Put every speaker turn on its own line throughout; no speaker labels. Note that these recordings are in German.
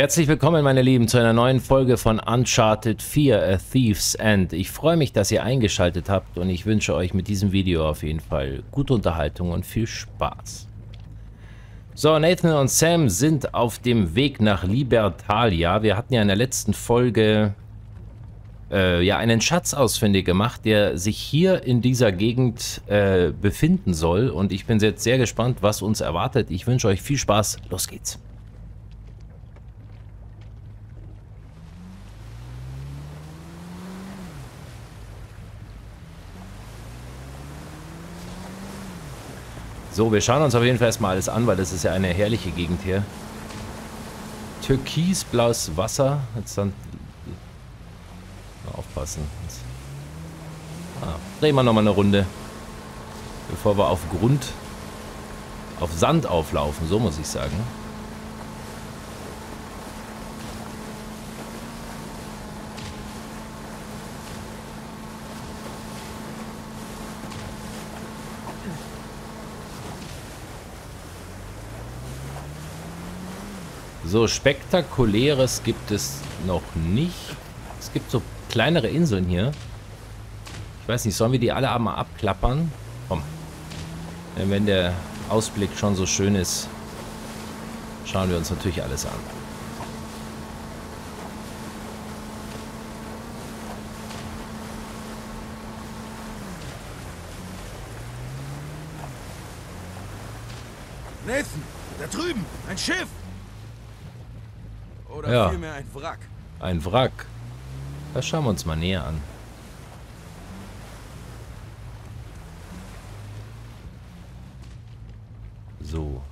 Herzlich willkommen, meine Lieben, zu einer neuen Folge von Uncharted 4, A Thief's End. Ich freue mich, dass ihr eingeschaltet habt und ich wünsche euch mit diesem Video auf jeden Fall gute Unterhaltung und viel Spaß. So, Nathan und Sam sind auf dem Weg nach Libertalia. Wir hatten ja in der letzten Folge äh, ja einen Schatz ausfindig gemacht, der sich hier in dieser Gegend äh, befinden soll. Und ich bin jetzt sehr gespannt, was uns erwartet. Ich wünsche euch viel Spaß. Los geht's. So, wir schauen uns auf jeden Fall erstmal alles an, weil das ist ja eine herrliche Gegend hier. Türkisblaues Wasser. Jetzt dann... Mal aufpassen. Ah, drehen wir nochmal eine Runde. Bevor wir auf Grund... Auf Sand auflaufen, so muss ich sagen. So, spektakuläres gibt es noch nicht. Es gibt so kleinere Inseln hier. Ich weiß nicht, sollen wir die alle einmal abklappern? Komm. Wenn der Ausblick schon so schön ist, schauen wir uns natürlich alles an.
Nathan, da drüben, ein Schiff! Oder
Ja.
vielmehr ein Wrack.
Ein Wrack. Das schauen wir uns mal näher an. So.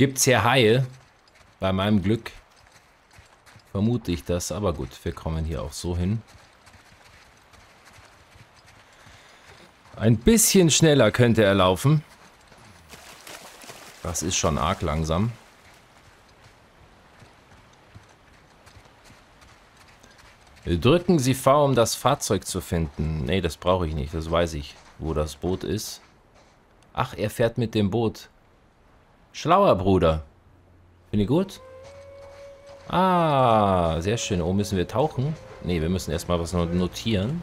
Gibt's hier Haie? Bei meinem Glück vermute ich das, aber gut, wir kommen hier auch so hin. Ein bisschen schneller könnte er laufen. Das ist schon arg langsam. Drücken Sie V, um das Fahrzeug zu finden. Nee, das brauche ich nicht, das weiß ich, wo das Boot ist. Ach, er fährt mit dem Boot. Schlauer Bruder. Finde ich gut? Ah, sehr schön. Oh, müssen wir tauchen? Ne, wir müssen erstmal was not- notieren.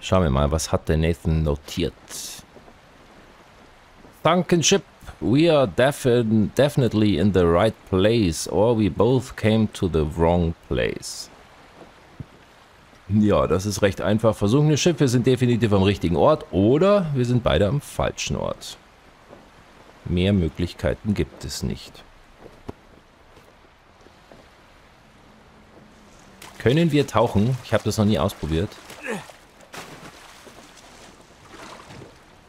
Schauen wir mal, was hat der Nathan notiert? Sunken ship. We are defin definitely in the right place, or we both came to the wrong place. Ja, das ist recht einfach. Versunkene Schiffe sind definitiv am richtigen Ort oder wir sind beide am falschen Ort. Mehr Möglichkeiten gibt es nicht. Können wir tauchen? Ich habe das noch nie ausprobiert.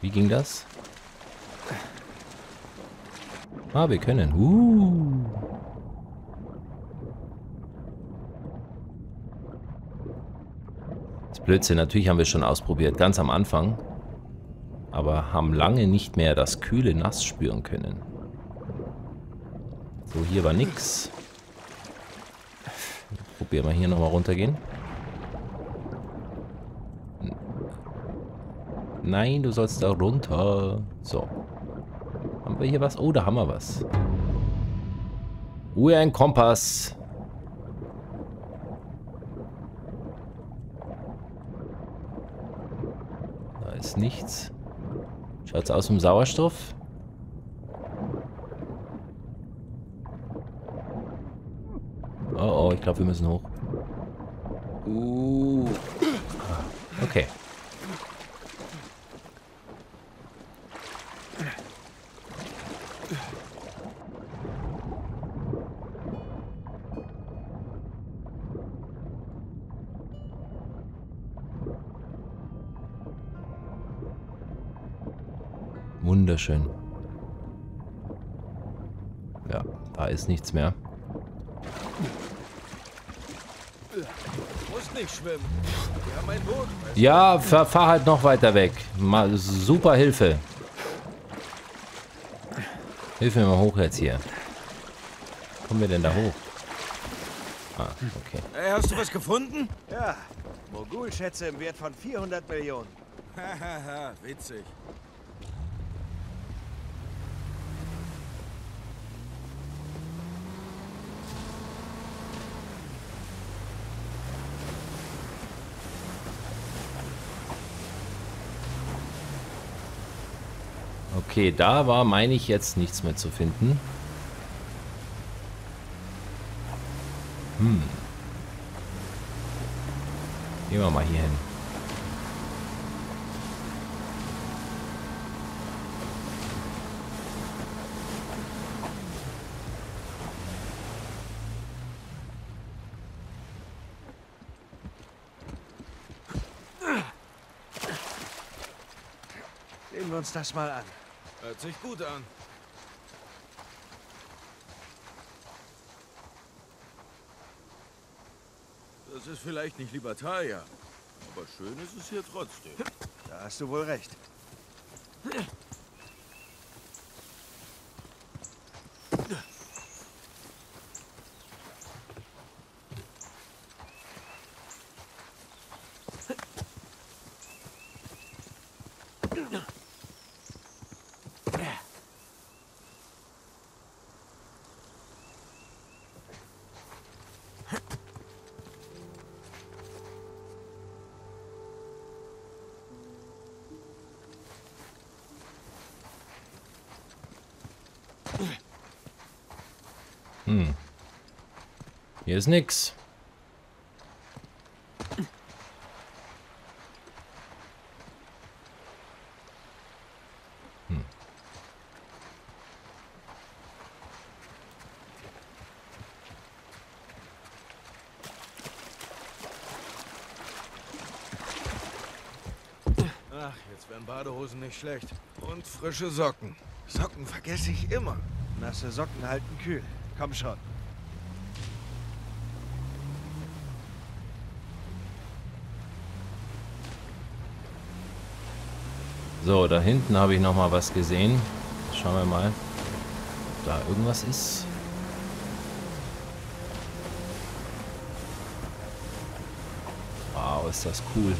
Wie ging das? Ah, wir können. Uh. Das ist Blödsinn, natürlich haben wir schon ausprobiert, ganz am Anfang. Aber haben lange nicht mehr das kühle Nass spüren können. So, hier war nix. Probieren wir hier nochmal runtergehen. Nein, du sollst da runter. So. Haben wir hier was? Oh, da haben wir was. Uh, ein Kompass. Da ist nichts. Schaut's aus im Sauerstoff? Oh, oh, ich glaube, wir müssen hoch.
Uh,
Okay. Wunderschön. Ja, da ist nichts mehr.
Muss nicht schwimmen. Wir haben ein Boot.
Ja, fahr, fahr halt noch weiter weg. Mal, super Hilfe. Hilf mir mal hoch jetzt hier. Kommen wir denn da hoch? Ah, okay.
Hey, hast du was gefunden?
Ja, Mogulschätze im Wert von 400 Millionen.
Hahaha, witzig.
Okay, da war, meine ich, jetzt nichts mehr zu finden. Hm. Gehen wir mal hier hin.
Sehen wir uns das mal an.
Hört sich gut an. Das ist vielleicht nicht Libertalia, aber schön ist es hier trotzdem.
Da hast du wohl recht.
Hier ist nix. Hm.
Ach, jetzt wären Badehosen nicht schlecht. Und frische Socken. Socken vergesse ich immer.
Nasse Socken halten kühl. Komm schon.
So, da hinten habe ich noch mal was gesehen. Schauen wir mal, ob da irgendwas ist. Wow, ist das cool.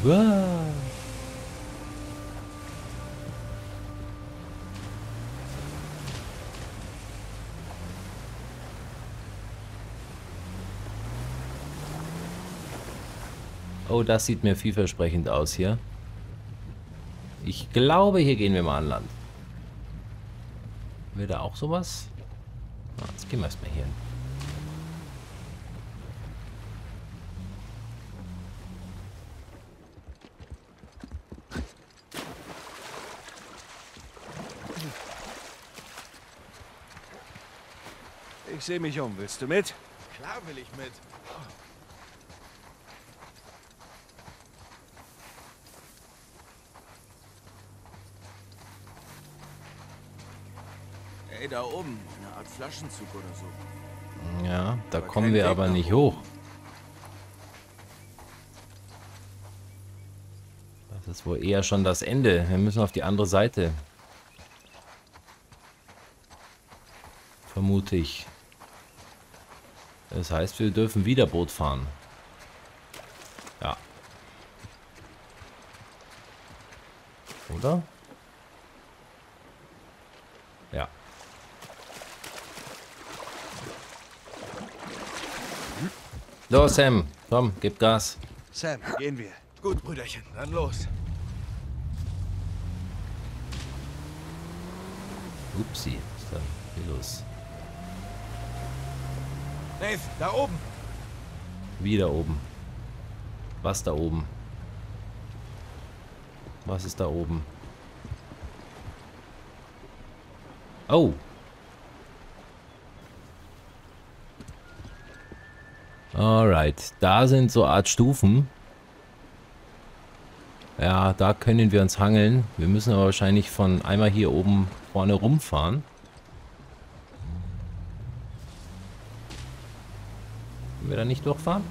Oh, das sieht mir vielversprechend aus hier. Ich glaube, hier gehen wir mal an Land. Will da auch sowas? Na, jetzt gehen wir erstmal hier hin.
Ich sehe mich um. Willst du mit?
Klar will ich mit. Ey, da oben. Eine Art Flaschenzug oder so.
Ja, da
Aber
kommen wir
Weg
aber nicht hoch. Das ist wohl eher schon das Ende. Wir müssen auf die andere Seite. Vermute ich. Das heißt, wir dürfen wieder Boot fahren. Ja. Oder? Ja. Los, Sam. Komm, gib Gas.
Sam, gehen wir.
Gut, Brüderchen, dann los.
Upsi. Was ist da hier los?
Dave, da oben.
Wieder oben. Was da oben? Was ist da oben? Oh. Alright, da sind so Art Stufen. Ja, da können wir uns hangeln. Wir müssen aber wahrscheinlich von einmal hier oben vorne rumfahren. Können wir da nicht durchfahren?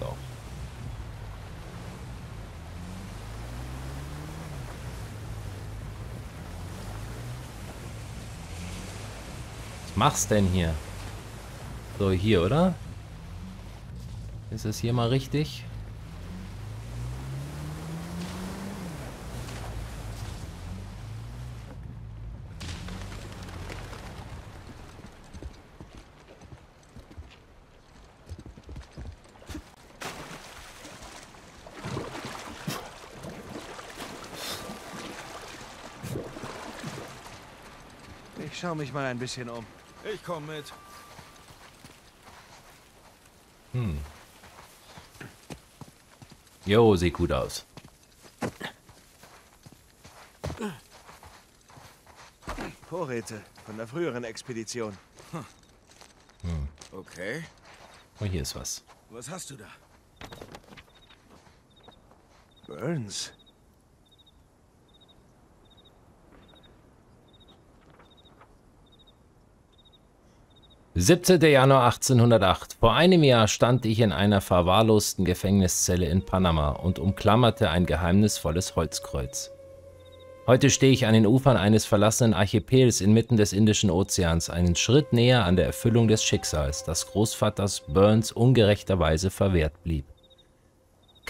Doch. Was machst denn hier? So, hier, oder? Ist es hier mal richtig?
Ich schaue mich mal ein bisschen um.
Ich komme mit.
Hm. Jo, sieht gut aus.
Vorräte von der früheren Expedition.
Okay.
Oh, hier ist was.
Was hast du da?
Burns.
17. Januar 1808. Vor einem Jahr stand ich in einer verwahrlosten Gefängniszelle in Panama und umklammerte ein geheimnisvolles Holzkreuz. Heute stehe ich an den Ufern eines verlassenen Archipels inmitten des Indischen Ozeans, einen Schritt näher an der Erfüllung des Schicksals, das Großvaters Burns ungerechterweise verwehrt blieb.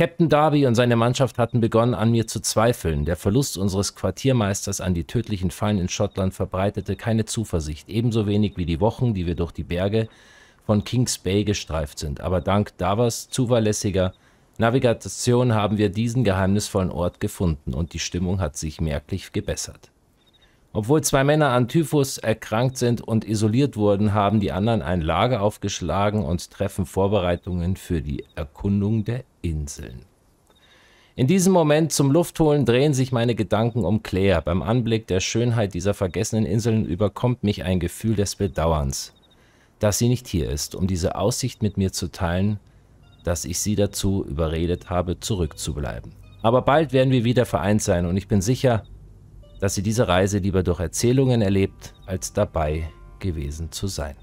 Captain Darby und seine Mannschaft hatten begonnen, an mir zu zweifeln. Der Verlust unseres Quartiermeisters an die tödlichen Fallen in Schottland verbreitete keine Zuversicht, ebenso wenig wie die Wochen, die wir durch die Berge von Kings Bay gestreift sind. Aber dank Davers zuverlässiger Navigation haben wir diesen geheimnisvollen Ort gefunden und die Stimmung hat sich merklich gebessert. Obwohl zwei Männer an Typhus erkrankt sind und isoliert wurden, haben die anderen ein Lager aufgeschlagen und treffen Vorbereitungen für die Erkundung der Inseln. In diesem Moment zum Luftholen drehen sich meine Gedanken um Claire. Beim Anblick der Schönheit dieser vergessenen Inseln überkommt mich ein Gefühl des Bedauerns, dass sie nicht hier ist, um diese Aussicht mit mir zu teilen, dass ich sie dazu überredet habe, zurückzubleiben. Aber bald werden wir wieder vereint sein und ich bin sicher, dass sie diese Reise lieber durch Erzählungen erlebt, als dabei gewesen zu sein.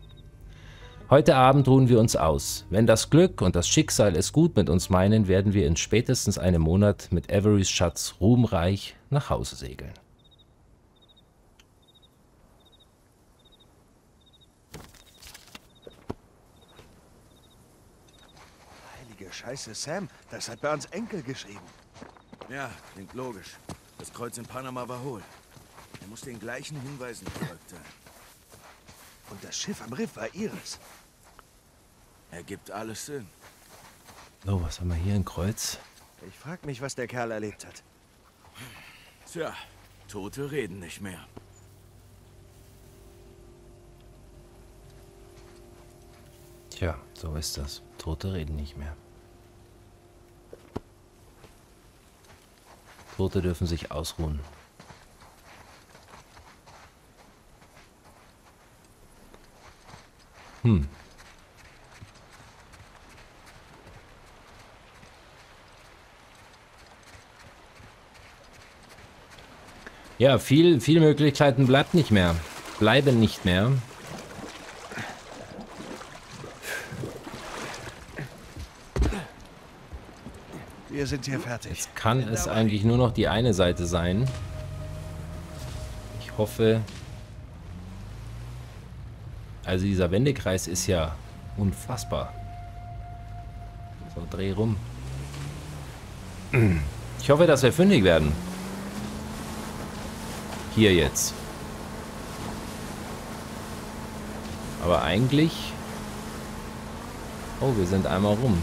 Heute Abend ruhen wir uns aus. Wenn das Glück und das Schicksal es gut mit uns meinen, werden wir in spätestens einem Monat mit Averys Schatz ruhmreich nach Hause segeln.
Heilige Scheiße, Sam. Das hat Burns Enkel geschrieben.
Ja, klingt logisch. Das Kreuz in Panama war hohl. Er muss den gleichen Hinweisen gefolgt sein.
Und das Schiff am Riff war ihres.
Ergibt alles Sinn.
So, was haben wir hier? Ein Kreuz?
Ich frag mich, was der Kerl erlebt hat.
Tja, Tote reden nicht mehr.
Tja, so ist das. Tote reden nicht mehr. Tote dürfen sich ausruhen. Hm. Ja, viel, viele Möglichkeiten bleibt nicht mehr. Bleiben nicht mehr.
Wir sind hier fertig.
Jetzt kann es eigentlich nur noch die eine Seite sein. Ich hoffe... Also dieser Wendekreis ist ja unfassbar. So, dreh rum. Ich hoffe, dass wir fündig werden. Hier jetzt. Aber eigentlich... Oh, wir sind einmal rum.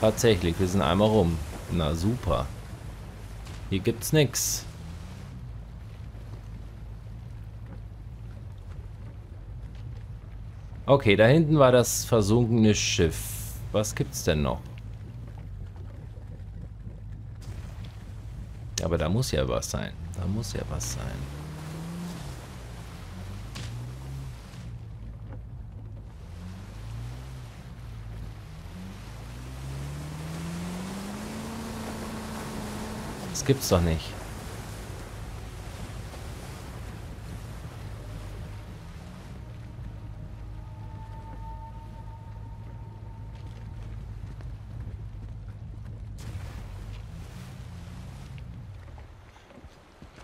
Tatsächlich, wir sind einmal rum. Na super. Hier gibt's nix. Okay, da hinten war das versunkene Schiff. Was gibt's denn noch? Aber da muss ja was sein. Da muss ja was sein. Gibt's doch nicht.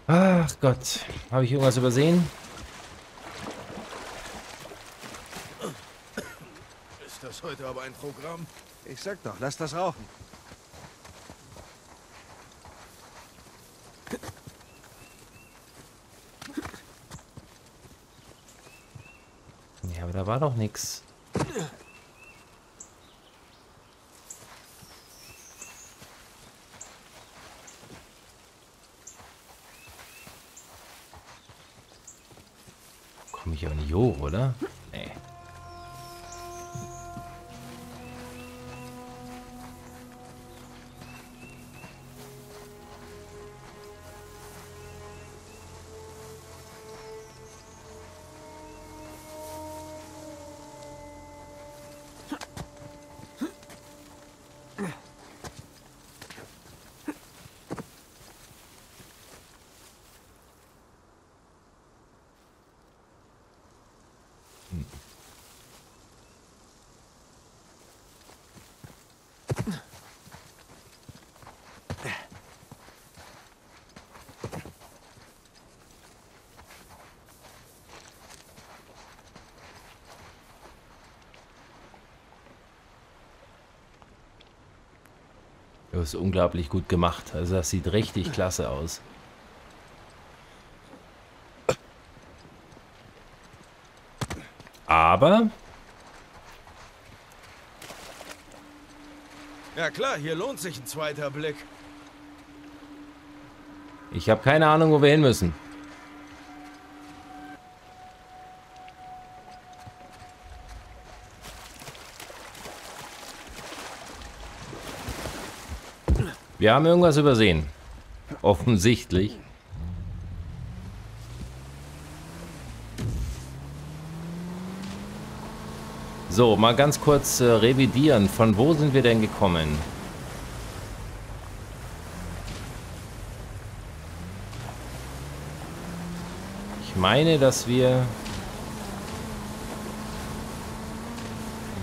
Ach Gott. Habe ich irgendwas übersehen?
Ist das heute aber ein Programm?
Ich sag doch, lass das rauchen.
Ja, aber war doch nichts. Komme ich aber nicht hoch, oder? Ist unglaublich gut gemacht. Also das sieht richtig klasse aus. Aber
Ja klar, hier lohnt sich ein zweiter Blick.
ich habe keine Ahnung, wo wir hin müssen. Wir haben irgendwas übersehen. Offensichtlich. So, mal ganz kurz äh, revidieren. Von wo sind wir denn gekommen? Ich meine, dass wir... Wir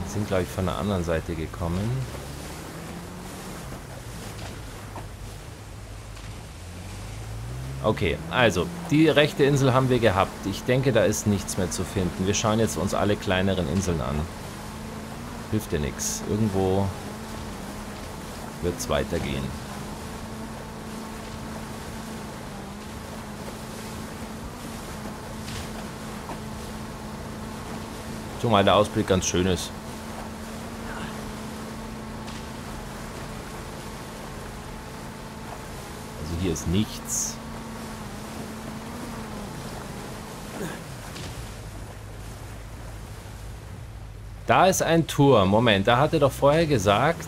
sind, glaube ich, von der anderen Seite gekommen. Okay, also, die rechte Insel haben wir gehabt. Ich denke, da ist nichts mehr zu finden. Wir schauen jetzt uns alle kleineren Inseln an. Hilft dir nichts. Irgendwo wird es weitergehen. Zumal der Ausblick ganz schön ist. Also hier ist nichts. Da ist ein Turm. Moment, da hat er doch vorher gesagt.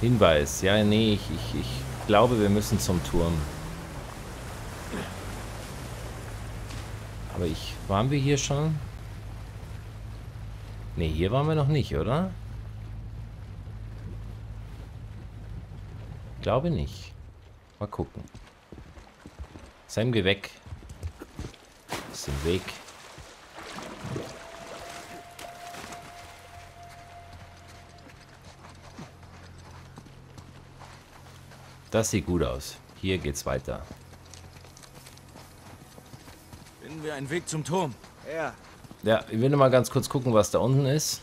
Hinweis. Ja, nee, ich, ich, ich glaube, wir müssen zum Turm. Aber ich... Waren wir hier schon? Nee, hier waren wir noch nicht, oder? Glaube nicht. Mal gucken. Sam, geh weg. Ist im Weg. Das sieht gut aus. Hier geht's weiter.
Finden wir einen Weg zum Turm.
Ja,
Ja, ich will nur mal ganz kurz gucken, was da unten ist.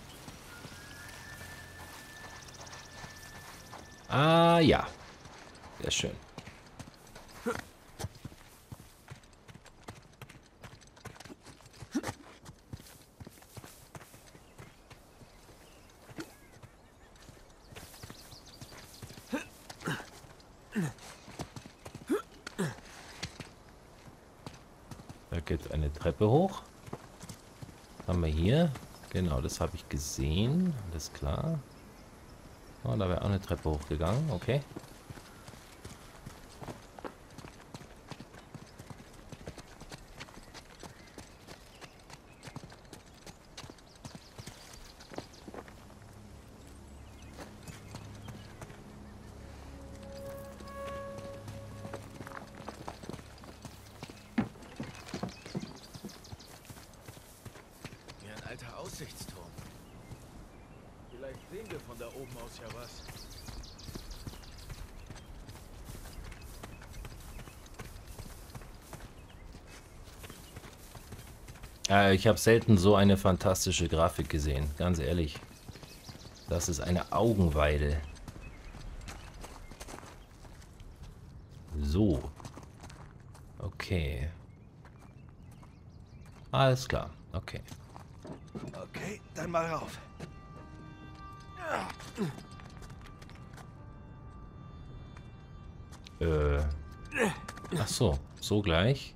Ah, ja. Sehr schön. Da geht eine Treppe hoch. Haben wir hier. Genau, das habe ich gesehen. Alles klar. Oh, da wäre auch eine Treppe hochgegangen. Okay.
Wie ein alter Aussichtsturm. Vielleicht sehen wir von da oben aus ja was.
Äh, ich habe selten so eine fantastische Grafik gesehen, ganz ehrlich. Das ist eine Augenweide. So. Okay. Alles klar, okay.
Okay, dann mal rauf.
Äh. Ach so, so gleich.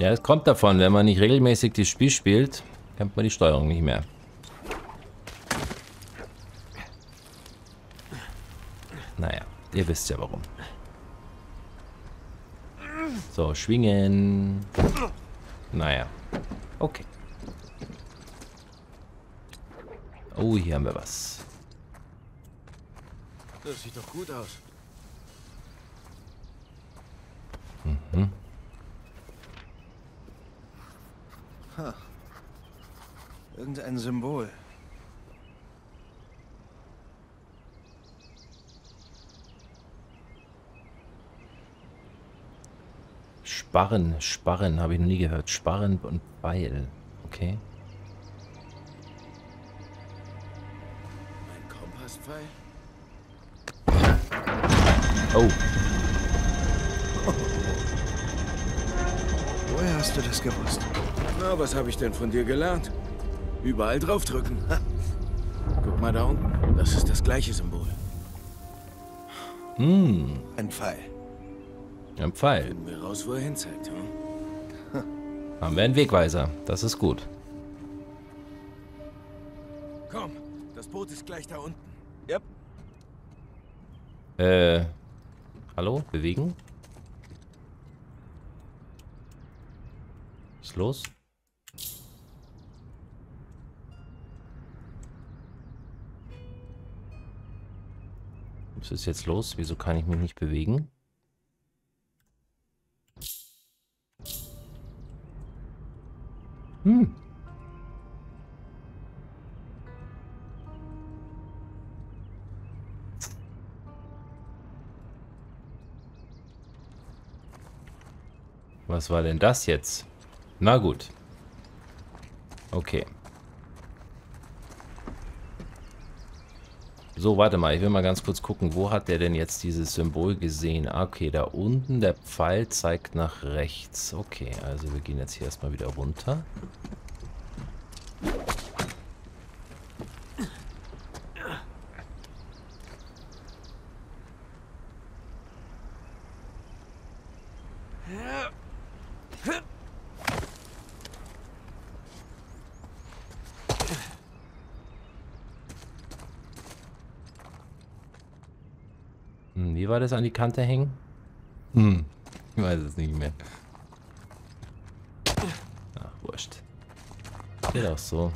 Ja, es kommt davon, wenn man nicht regelmäßig das Spiel spielt, kennt man die Steuerung nicht mehr. Naja, ihr wisst ja warum. So, schwingen. Naja. Okay. Oh, hier haben wir was.
Das sieht doch gut aus.
Mhm.
Irgendein Symbol.
Sparren, Sparren, habe ich noch nie gehört. Sparren und Beil. Okay.
Ein Kompasspfeil?
Oh,
Woher hast du das gewusst?
Na, was habe ich denn von dir gelernt? Überall draufdrücken. Guck mal da unten. Das ist das gleiche Symbol.
hm,
Ein Pfeil.
ein Pfeil.
Finden wir raus, wo er hinzeigt. Hm?
Haben wir einen Wegweiser. Das ist gut.
Komm, das Boot ist gleich da unten.
Yep.
Äh, hallo? Bewegen? Was ist los? Was ist jetzt los? Wieso kann ich mich nicht bewegen? Hm. Was war denn das jetzt? Na gut. Okay. So, warte mal, ich will mal ganz kurz gucken, wo hat der denn jetzt dieses Symbol gesehen? Ah, Okay, da unten, der Pfeil zeigt nach rechts. Okay, also wir gehen jetzt hier erstmal wieder runter. Das an die Kante hängen? Hm, ich weiß es nicht mehr. Ach, wurscht. Geht auch so.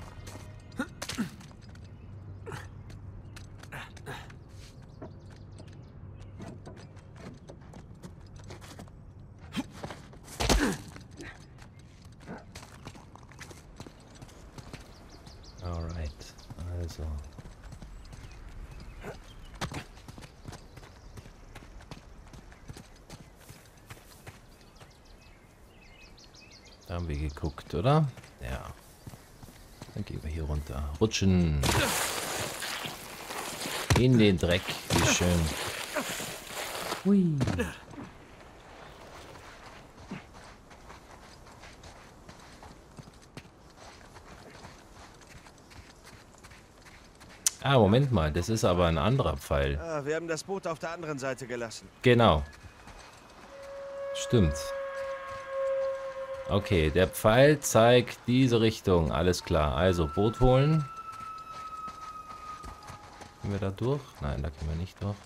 Alright, also. Da haben wir geguckt, oder? Ja. Dann gehen wir hier runter. Rutschen. In den Dreck. Wie schön. Hui. Ah, Moment mal. Das ist aber ein anderer Pfeil.
Ah, wir haben das Boot auf der anderen Seite gelassen.
Genau. Stimmt. Okay, der Pfeil zeigt diese Richtung. Alles klar. Also Boot holen. Können wir da durch? Nein, da können wir nicht durch.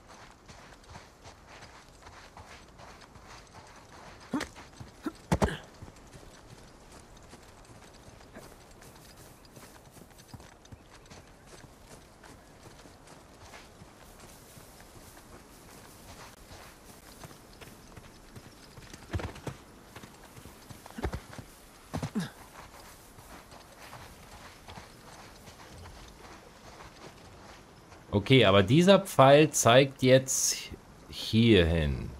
Okay, aber dieser Pfeil zeigt jetzt hier hin.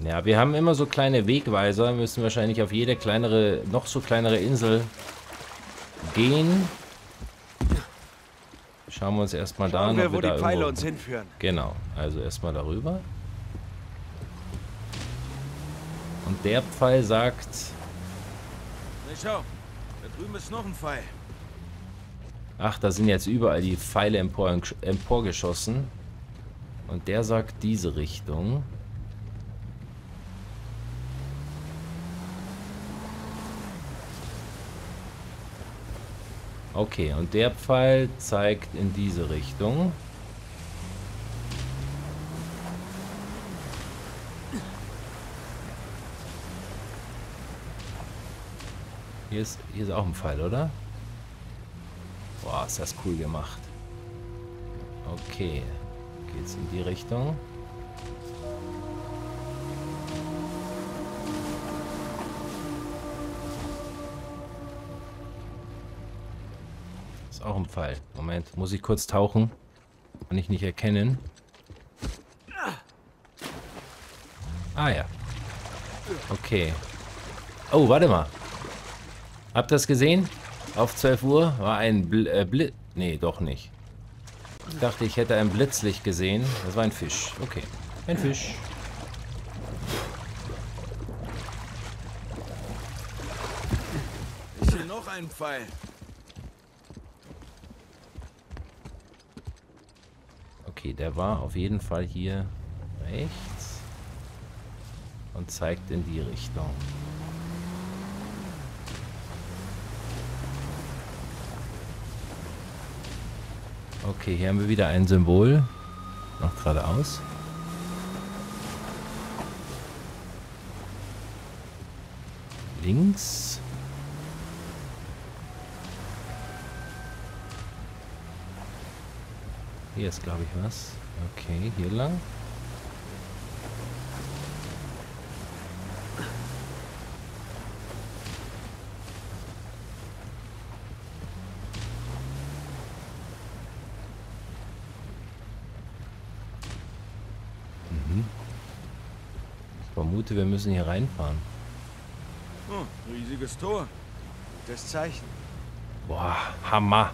Ja, wir haben immer so kleine Wegweiser, müssen wahrscheinlich auf jede kleinere, noch so kleinere Insel gehen. Schauen wir uns erstmal da an,
wir, wo
wir
die
da
Pfeile
irgendwo...
uns hinführen.
Genau, also erstmal darüber. Und der Pfeil sagt,
schau, da drüben ist noch ein Pfeil.
Ach, da sind jetzt überall die Pfeile empor, emporgeschossen. Und der sagt diese Richtung. Okay, und der Pfeil zeigt in diese Richtung. Hier ist, hier ist auch ein Pfeil, oder? Ist das cool gemacht. Okay. Geht's in die Richtung? Ist auch ein Pfeil. Moment, muss ich kurz tauchen? Kann ich nicht erkennen. Ah ja. Okay. Oh, warte mal. Habt ihr das gesehen? Auf 12 Uhr war ein Bl äh, Blitz. Nee, doch nicht. Ich dachte, ich hätte ein Blitzlicht gesehen. Das war ein Fisch. Okay. Ein Fisch.
Ich sehe noch einen Pfeil.
Okay, der war auf jeden Fall hier rechts. Und zeigt in die Richtung. Okay, hier haben wir wieder ein Symbol. Noch geradeaus. Links. Hier ist, glaube ich, was. Okay, hier lang. Mhm. Vermute, wir müssen hier reinfahren.
Oh, riesiges Tor.
Das Zeichen.
Boah, Hammer.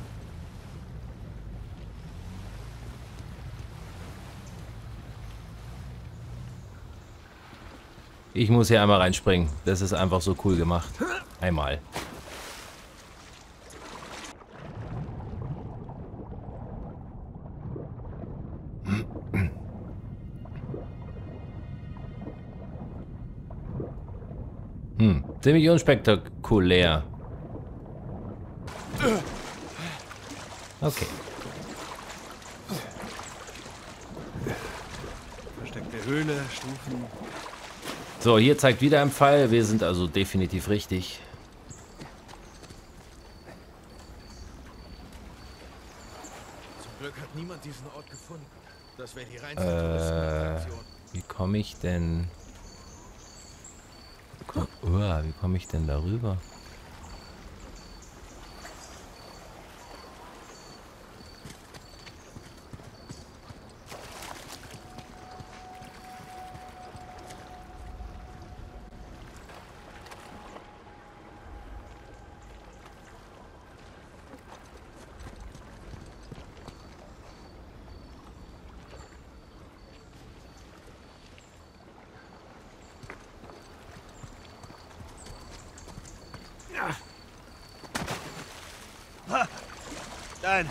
Ich muss hier einmal reinspringen. Das ist einfach so cool gemacht. Einmal. Ziemlich unspektakulär. Okay.
Versteckte Höhle, Stufen.
So, hier zeigt wieder ein Pfeil. Wir sind also definitiv richtig.
Zum Glück hat niemand diesen Ort gefunden. Das wäre die reinste
Äh, wie komme ich denn... Uah, wie komme ich denn darüber?
Nein,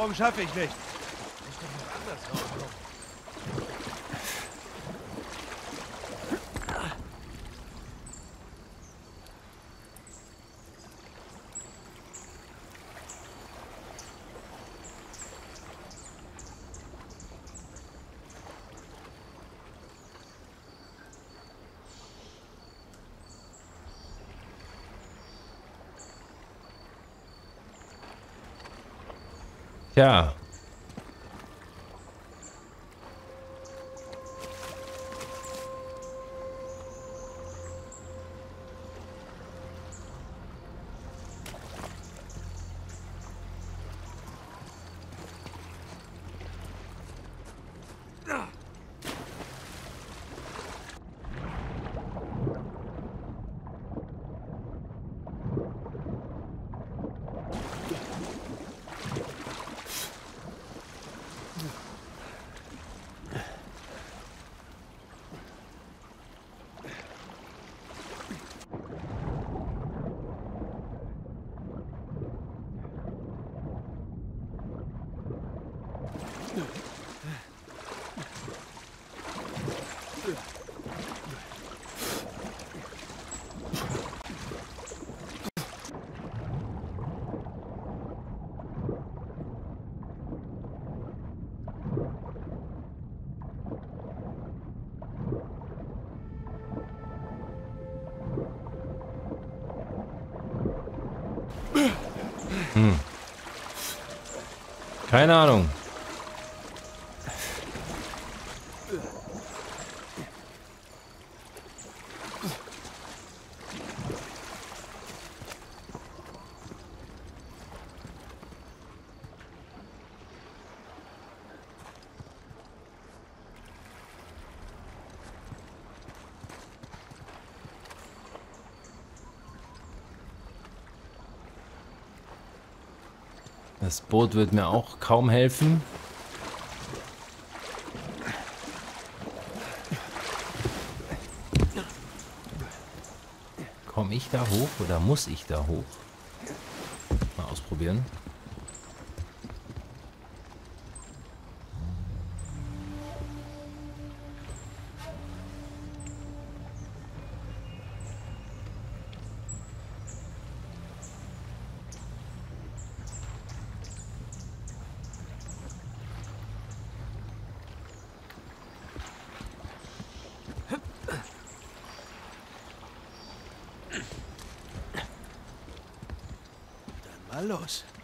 Sprung schaffe ich nicht. Ich muss noch anders rauskommen.
Tja. Keine Ahnung. Das Boot wird mir auch kaum helfen. Komme ich da hoch oder muss ich da hoch? Mal ausprobieren.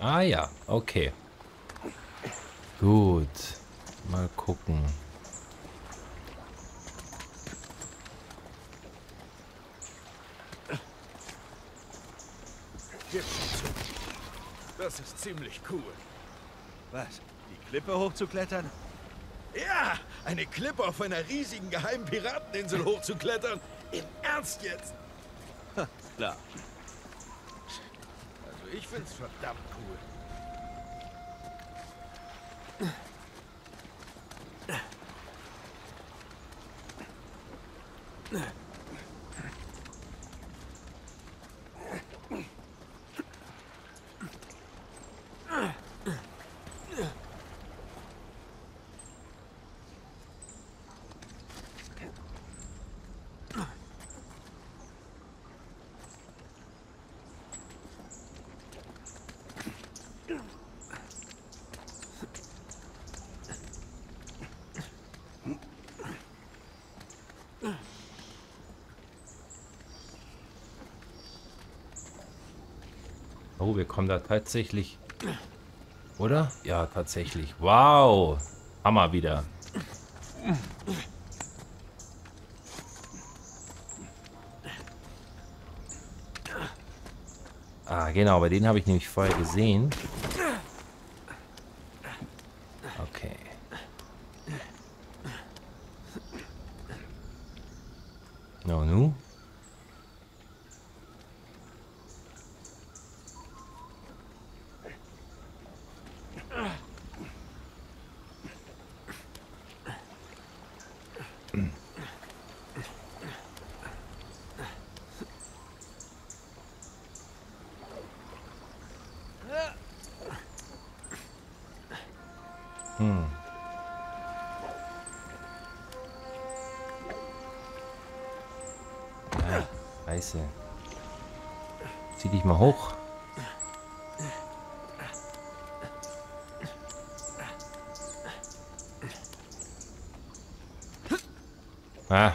Ah ja, okay. Gut. Mal gucken.
Das ist ziemlich cool.
Was? Die Klippe hochzuklettern?
Ja, eine Klippe auf einer riesigen geheimen Pirateninsel hochzuklettern. Im Ernst jetzt?
Klar.
Ich find's verdammt cool.
Oh, wir kommen da tatsächlich. Oder? Ja, tatsächlich. Wow. Hammer wieder. Ah, genau, bei denen habe ich nämlich vorher gesehen. Scheiße. Zieh dich mal hoch. Ah.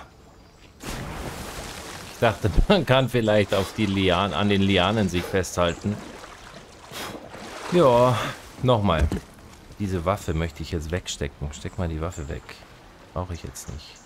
Ich dachte, man kann vielleicht auf die Lianen, an den Lianen sich festhalten. Ja, nochmal. Diese Waffe möchte ich jetzt wegstecken. Steck mal die Waffe weg. Brauche ich jetzt nicht.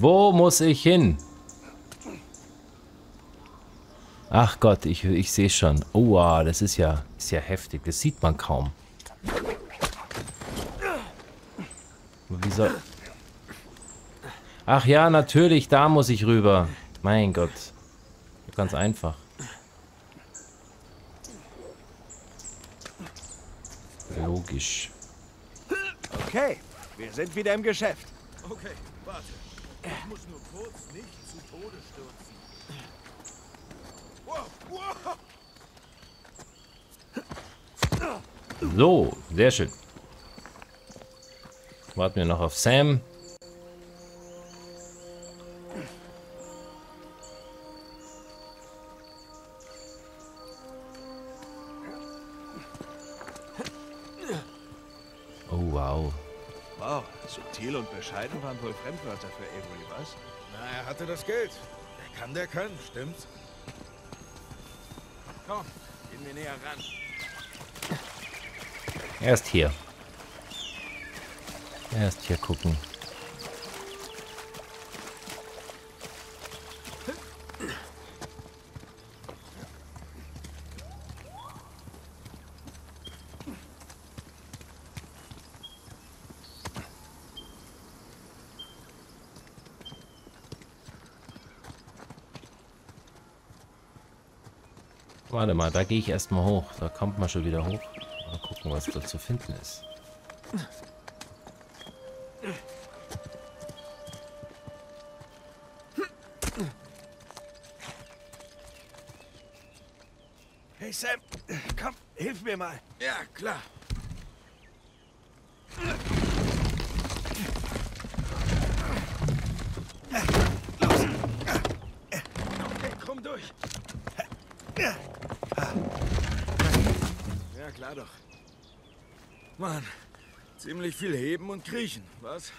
Wo muss ich hin? Ach Gott, ich, ich sehe schon. Oh, wow, das ist ja, ist ja heftig. Das sieht man kaum. Wie soll... Ach ja, natürlich, da muss ich rüber. Mein Gott. Ganz einfach. Logisch.
Okay, wir sind wieder im Geschäft.
Okay, warte. Ich muss nur kurz nicht zu Tode stürzen.
So, sehr schön. Warten wir noch auf Sam.
Subtil und bescheiden waren wohl Fremdwörter für Avery, was?
Na, er hatte das Geld. Der kann, der kann, stimmt's? Komm, gehen wir näher ran.
Erst hier. Erst hier gucken. Warte mal, da gehe ich erstmal hoch. Da kommt man schon wieder hoch. Mal gucken, was da zu finden ist.
Hey Sam, komm, hilf mir mal.
Ja, klar. Okay, komm durch. Ja, klar doch. Mann, ziemlich viel heben und kriechen, was?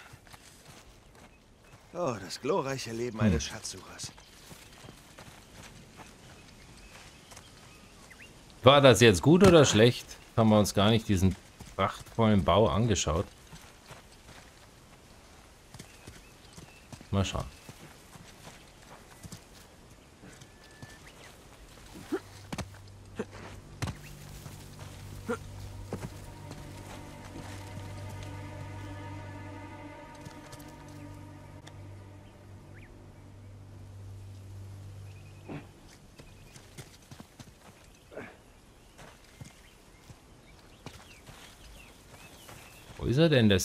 Oh, das glorreiche Leben eines Schatzsuchers.
War das jetzt gut oder schlecht? Haben wir uns gar nicht diesen prachtvollen Bau angeschaut. Mal schauen. Wo ist er denn, der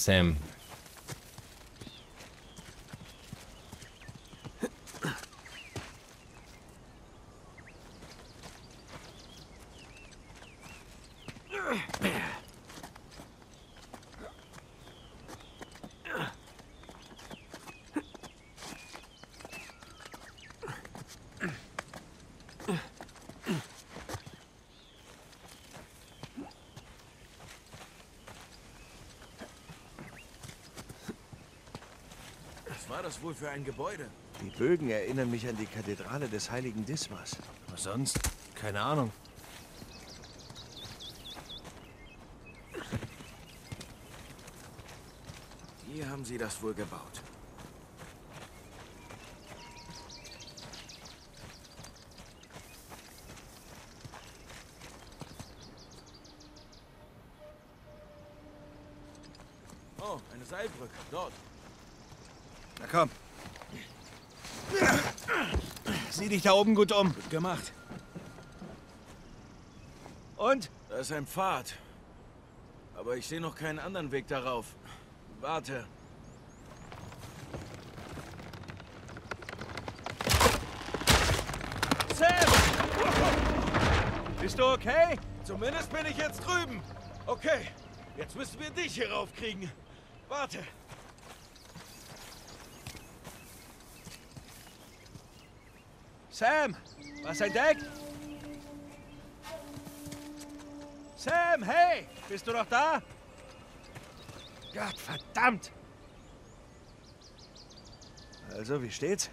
das wohl für ein Gebäude?
Die Bögen erinnern mich an die Kathedrale des heiligen Dismas. Was sonst? Keine Ahnung.
Hier haben sie das wohl gebaut. Oh, eine Seilbrücke. Dort.
Na komm. Sieh dich da oben gut um.
Gut gemacht.
Und?
Da ist ein Pfad. Aber ich sehe noch keinen anderen Weg darauf. Warte.
Sam! Bist du okay?
Zumindest bin ich jetzt drüben. Okay, jetzt müssen wir dich hier raufkriegen. Warte.
Sam, was entdeckt? Sam, hey, bist du noch da? Gott verdammt! Also, wie steht's?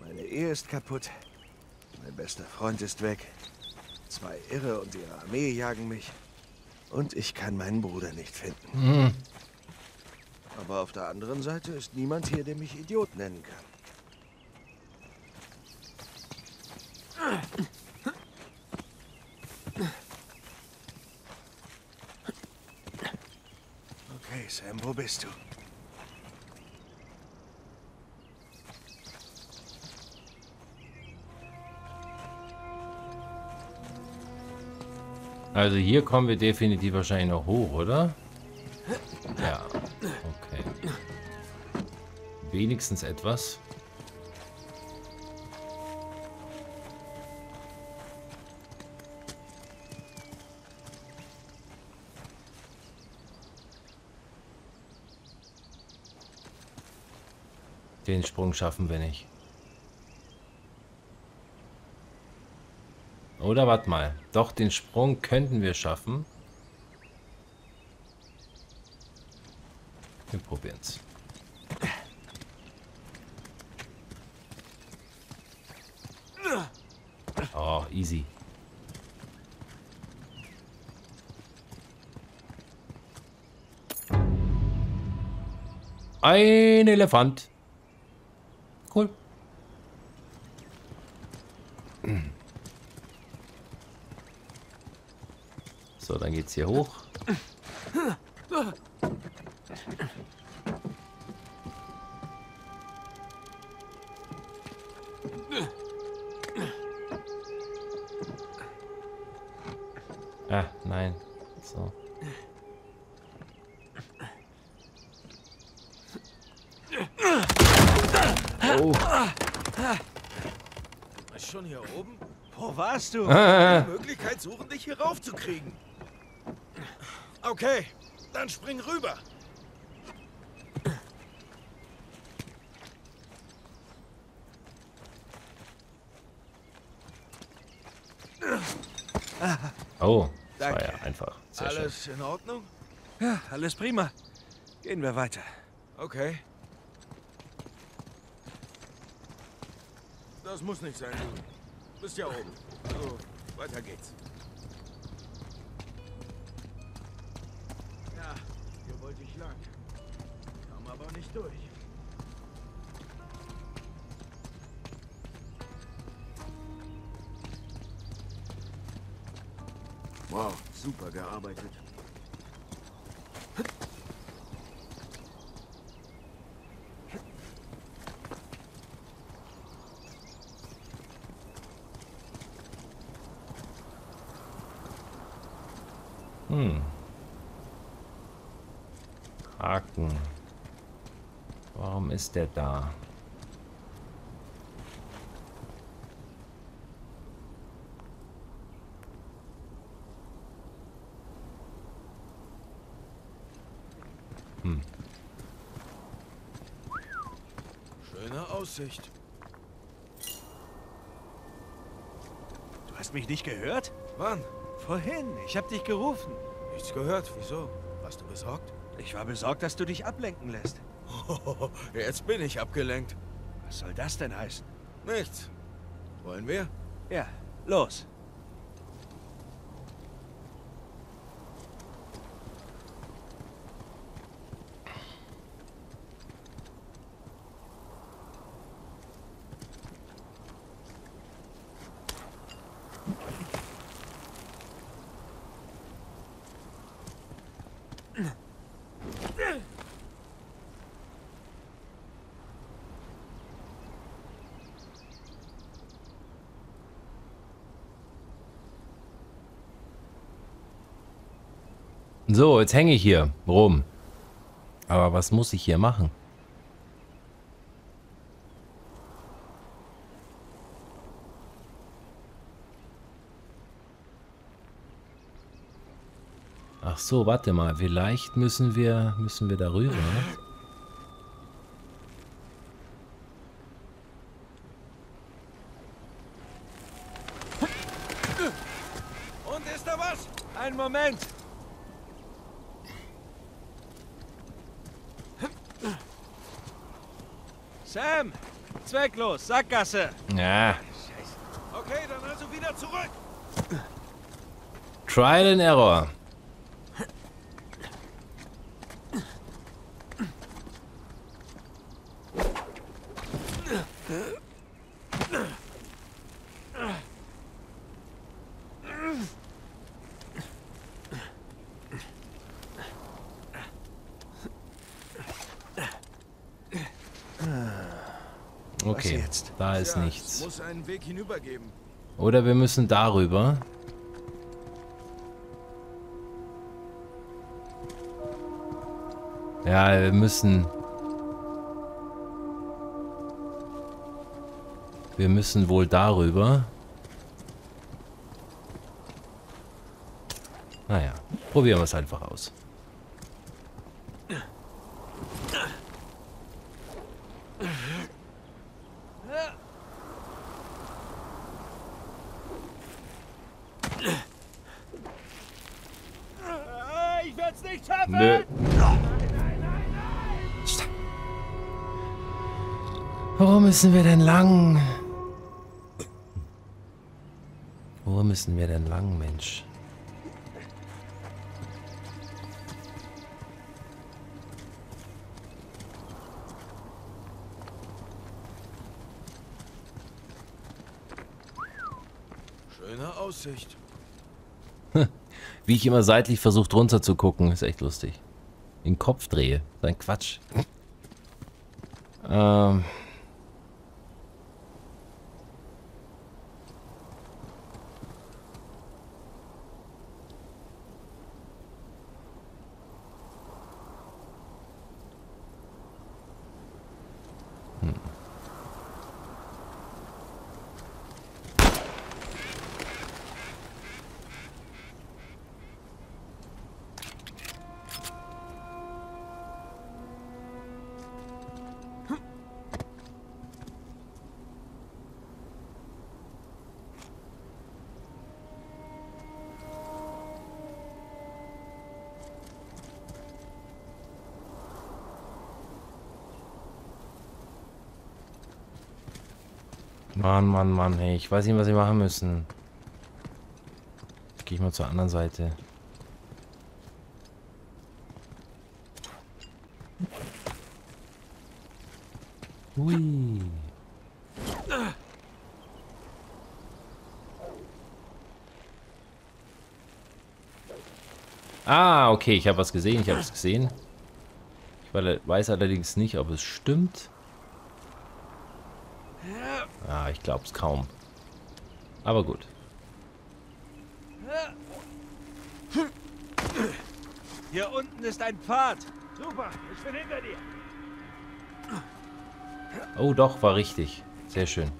Meine Ehe ist kaputt. Mein bester Freund ist weg. Zwei Irre und ihre Armee jagen mich. Und ich kann meinen Bruder nicht finden.
Mhm.
Aber auf der anderen Seite ist niemand hier, der mich Idiot nennen kann. Okay, Sam, wo bist du?
Also hier kommen wir definitiv wahrscheinlich noch hoch, oder? Ja. Okay. Wenigstens etwas. Den Sprung schaffen wir nicht. Oder warte mal. Doch, den Sprung könnten wir schaffen. Wir probieren's. Oh, easy. Ein Elefant. Cool. Geht's hier hoch. Ah, nein. So. Oh.
Schon hier oben?
Wo warst du?
Ah,
Die Möglichkeit suchen, dich hier raufzukriegen. Okay, dann spring rüber.
oh, das war
Danke.
ja einfach. Sehr schön.
Alles in Ordnung?
Ja, alles prima. Gehen wir weiter.
Okay. Das muss nicht sein, du. Bist ja oben. Also, weiter geht's. Durch. Wow, super gearbeitet.
Hm. Haken. Warum ist der da?
Schöne Aussicht.
Du hast mich nicht gehört?
Wann?
Vorhin. Ich habe dich gerufen.
Nichts gehört. Wieso? Warst du besorgt?
Ich war besorgt, dass du dich ablenken lässt.
Jetzt bin ich abgelenkt.
Was soll das denn heißen?
Nichts. Wollen wir?
Ja, los.
So, jetzt hänge ich hier rum. Aber was muss ich hier machen? Ach so, warte mal. Vielleicht müssen wir, müssen wir
da rüber. Ne? Zwecklos, Sackgasse.
Ja.
Okay, dann also wieder zurück.
Trial and Error. Okay,
jetzt?
da ist nichts. Oder wir müssen darüber. Ja, wir müssen... Wir müssen wohl darüber. Naja, probieren wir es einfach aus. Müssen wir denn lang? Wo müssen wir denn lang, Mensch?
Schöne Aussicht.
Wie ich immer seitlich versucht runter zu gucken, ist echt lustig. Den Kopf drehe. Sein Quatsch. ähm. Mann, Mann, Mann, hey, ich weiß nicht, was wir machen müssen. Gehe ich mal zur anderen Seite. Hui. Ah, okay, ich habe was gesehen, ich habe es gesehen. Ich weiß allerdings nicht, ob es stimmt. Ah, ich glaube es kaum. Aber gut.
Hier unten ist ein Pfad. Super, ich bin hinter dir.
Oh, doch, war richtig. Sehr schön.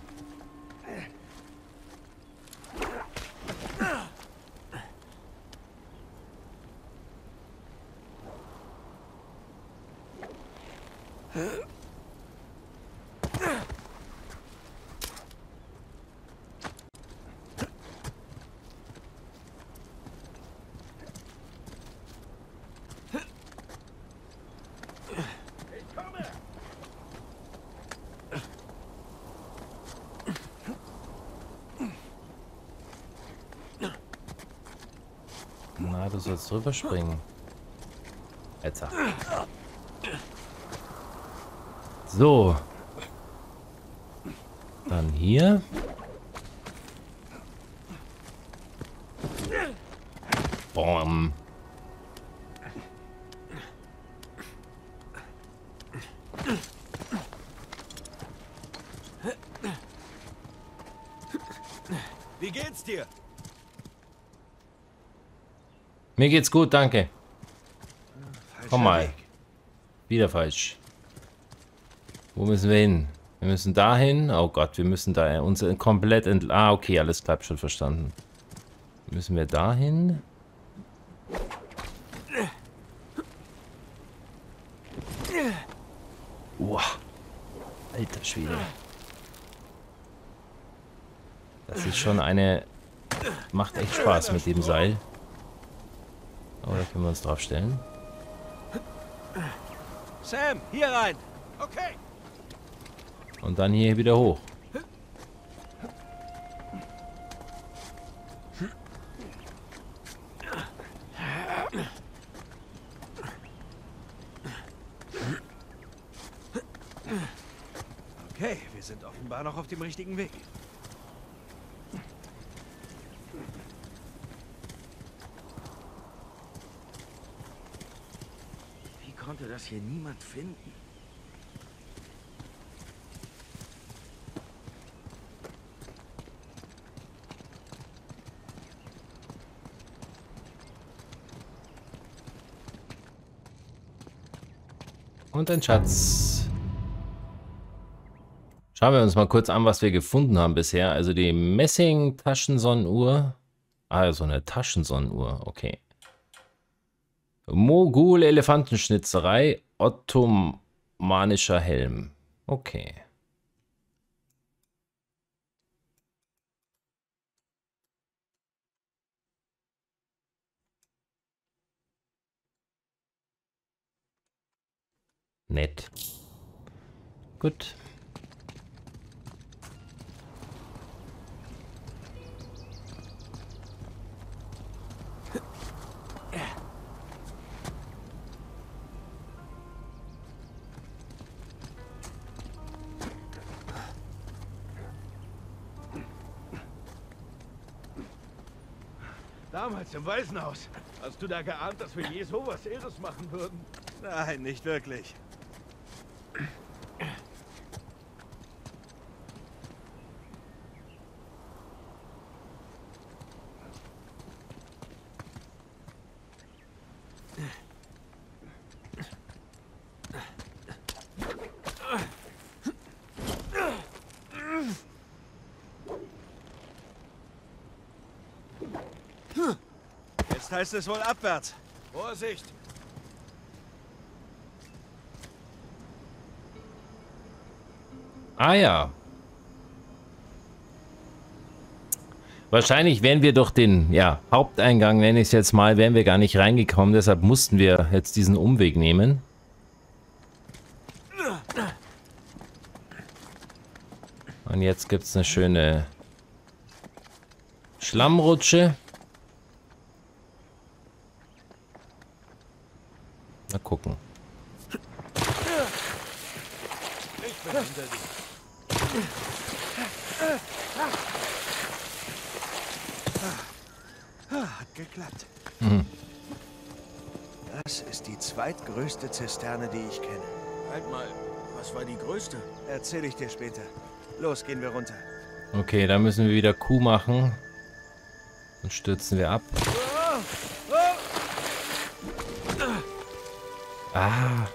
Sollst drüber springen. Jetzt. So. Dann hier. Bom. Mir geht's gut, danke.
Falscher
Komm mal.
Weg.
Wieder falsch. Wo müssen wir hin? Wir müssen da hin. Oh Gott, wir müssen da uns komplett ent... Ah, okay, alles klappt schon verstanden. Müssen wir dahin? Uah. Alter Schwede. Das ist schon eine... Macht echt Spaß mit dem Seil. Aber da können wir uns drauf stellen.
Sam, hier rein. Okay.
Und dann hier wieder hoch.
Okay, wir sind offenbar noch auf dem richtigen Weg.
Wie konnte das hier niemand finden?
Und ein Schatz. Schauen wir uns mal kurz an, was wir gefunden haben bisher. Also die Messing-Taschensonnenuhr. Ah, so eine Taschensonnenuhr. Okay. Mogul Elefantenschnitzerei. Ottomanischer Helm. Okay. Nett. Gut.
Im Waisenhaus. Hast du da geahnt, dass wir je sowas Irres machen würden?
Nein, nicht wirklich. Jetzt heißt es wohl abwärts.
Vorsicht!
Ah ja. Wahrscheinlich wären wir durch den ja, Haupteingang, nenne ich es jetzt mal, wären wir gar nicht reingekommen. Deshalb mussten wir jetzt diesen Umweg nehmen. Und jetzt gibt es eine schöne Schlammrutsche. Mal gucken.
Ich bin hinter dir.
Hat geklappt. Das ist die zweitgrößte Zisterne, die ich kenne.
Halt mal, was war die größte?
Erzähl ich dir später. Los, gehen wir runter.
Okay, da müssen wir wieder Kuh machen. Dann stürzen wir ab. Ah.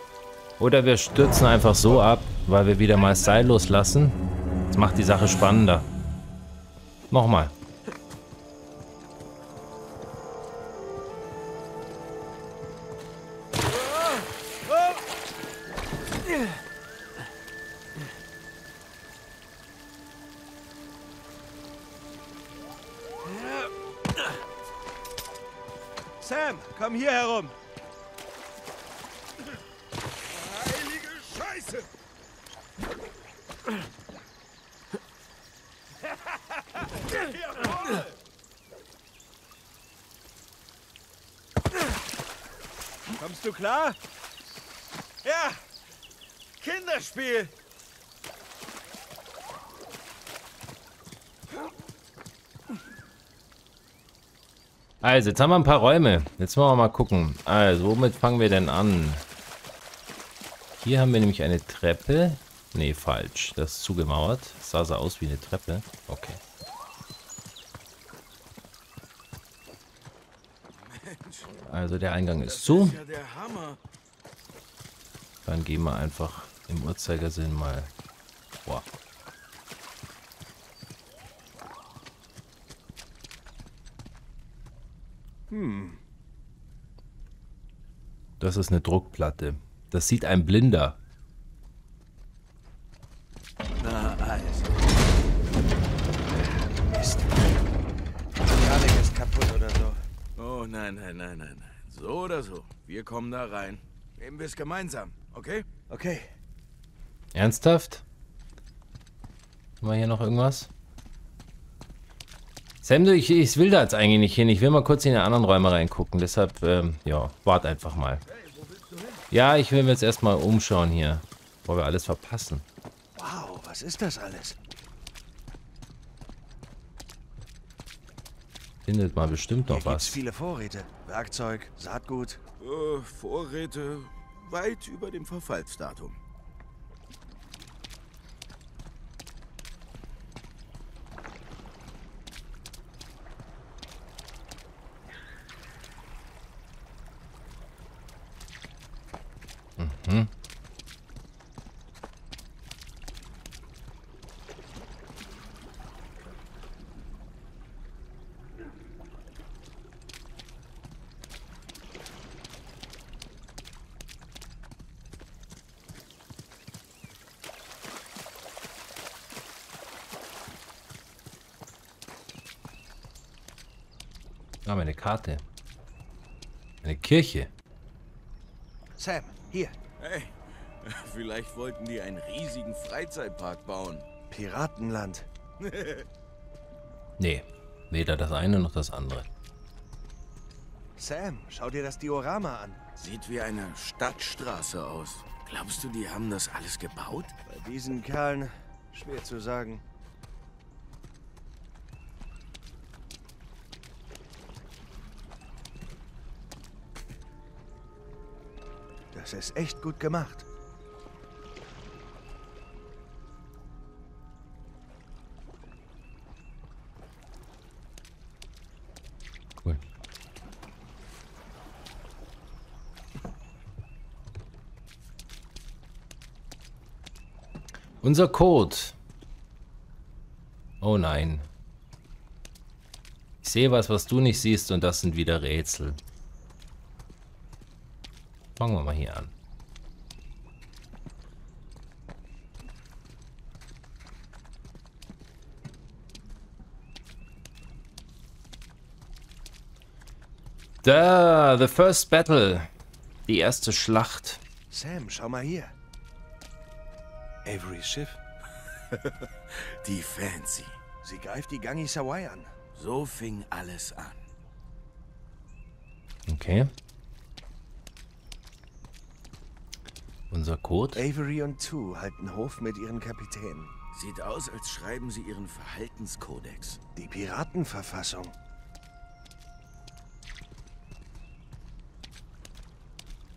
Oder wir stürzen einfach so ab, weil wir wieder mal Seil loslassen. Das macht die Sache spannender. Nochmal.
Kommst du klar?
Ja! Kinderspiel!
Also, jetzt haben wir ein paar Räume. Jetzt wollen wir mal gucken. Also, womit fangen wir denn an? Hier haben wir nämlich eine Treppe. Nee, falsch. Das ist zugemauert. Das sah so aus wie eine Treppe. Okay. Also, der Eingang ist zu.
ist ja.
Dann gehen wir einfach im Uhrzeigersinn mal. Boah. Das ist eine Druckplatte. Das sieht ein Blinder.
Da rein. Nehmen wir es gemeinsam, okay?
Okay.
Ernsthaft? Haben wir hier noch irgendwas? Sam, du, ich, ich will da jetzt eigentlich nicht hin. Ich will mal kurz in die anderen Räume reingucken. Deshalb, ähm, ja, wart einfach mal. Ja, ich will mir jetzt erstmal umschauen hier. Bevor wir alles verpassen.
Wow, was ist das alles?
Findet mal bestimmt
Hier
noch
gibt's
was.
viele Vorräte. Werkzeug, Saatgut.
Äh, Vorräte weit über dem Verfallsdatum.
Ah, meine Karte. Eine Kirche.
Sam, hier.
Hey, vielleicht wollten die einen riesigen Freizeitpark bauen.
Piratenland.
Nee, weder das eine noch das andere.
Sam, schau dir das Diorama an.
Sieht wie eine Stadtstraße aus. Glaubst du, die haben das alles gebaut?
Bei diesen Kerlen schwer zu sagen. Das ist echt gut gemacht.
Cool. Unser Code. Oh nein. Ich sehe was, was du nicht siehst und das sind wieder Rätsel. Fangen wir mal hier an. Da, the first battle. Die erste Schlacht.
Sam, schau mal hier. Averys Schiff.
Die Fancy.
Sie greift die Gangi Sawai an.
So fing alles an.
Okay. Unser Code.
Avery und Tu halten Hof mit ihren Kapitänen.
Sieht aus, als schreiben sie ihren Verhaltenskodex.
Die Piratenverfassung.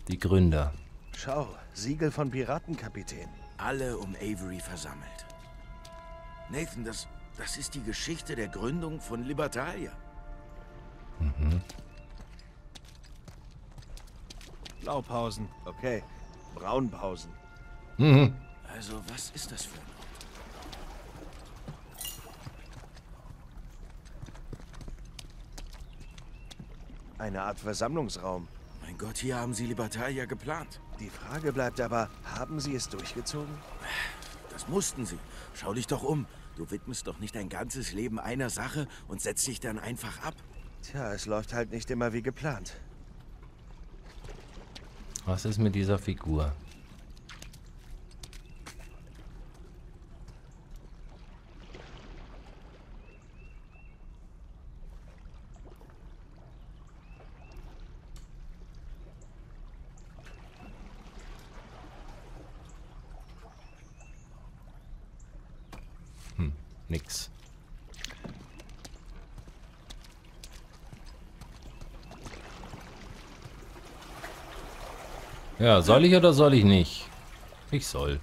Die Gründer.
Schau, Siegel von Piratenkapitän.
Alle um Avery versammelt. Nathan, das, das ist die Geschichte der Gründung von Libertalia.
Blaupausen. Okay. Braunpausen.
Mhm.
Also, was ist das für ein Ort?
Eine Art Versammlungsraum.
Mein Gott, hier haben sie Libertalia geplant.
Die Frage bleibt aber, haben sie es durchgezogen?
Das mussten sie. Schau dich doch um. Du widmest doch nicht dein ganzes Leben einer Sache und setzt dich dann einfach ab.
Tja, es läuft halt nicht immer wie geplant.
Was ist mit dieser Figur? Hm, nix. Ja, soll ich oder soll ich nicht? Ich soll.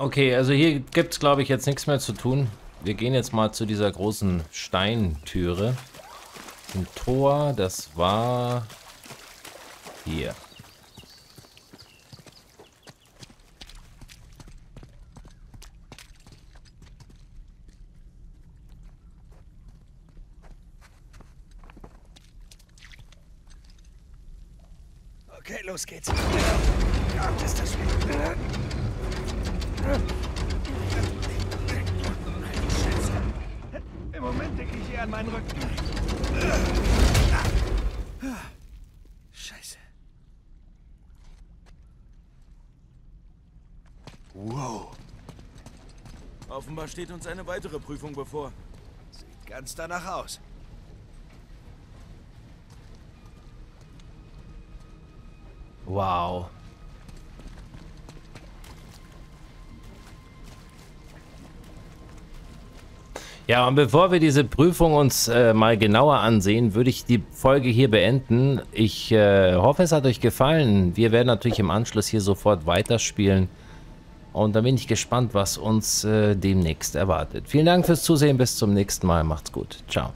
Okay, also hier gibt es, glaube ich, jetzt nichts mehr zu tun. Wir gehen jetzt mal zu dieser großen Steintüre. Ein Tor, das war hier.
Okay, los geht's. Gott, ist das schwer.
Im Moment denke ich eher an meinen Rücken.
Scheiße. Wow,
Offenbar steht uns eine weitere Prüfung bevor.
sieht ganz danach aus.
Wow. Ja, und bevor wir diese Prüfung uns äh, mal genauer ansehen, würde ich die Folge hier beenden. Ich äh, hoffe, es hat euch gefallen. Wir werden natürlich im Anschluss hier sofort weiterspielen. Und da bin ich gespannt, was uns äh, demnächst erwartet. Vielen Dank fürs Zusehen. Bis zum nächsten Mal. Macht's gut. Ciao.